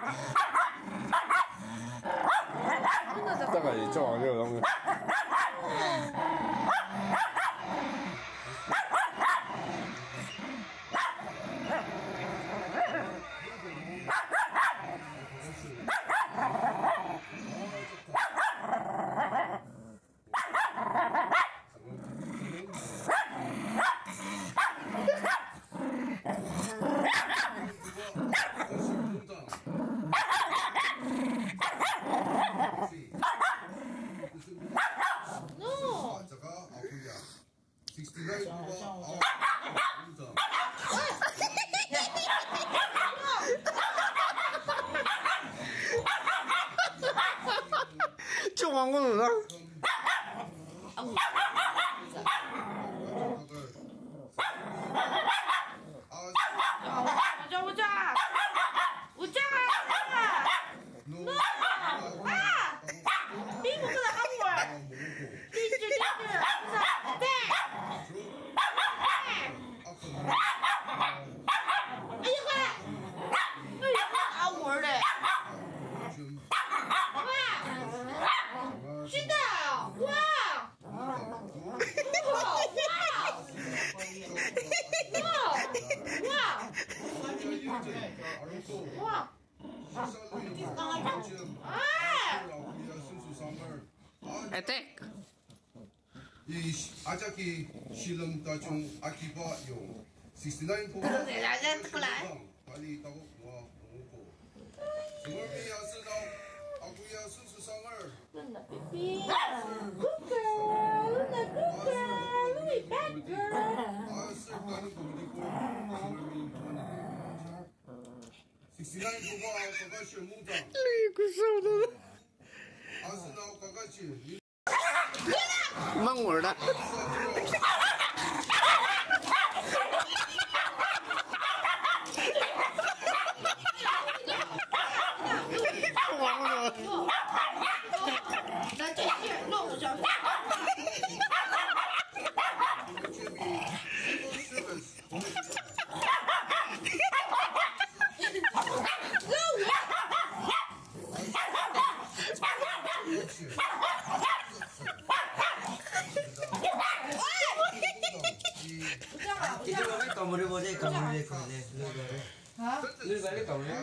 哈哈哈哈哈哈 먹을래? 아, 와. 와. 와. 와. 에텍. 이 아자키 실름 다중 아키바 용 69 포. 빨리 있다고 와 오고. 정말 미야스다 아구야 순수상을 嗯。好的。Itu kami kamu boleh boleh kamu boleh kamu boleh. Lu balik kamu boleh.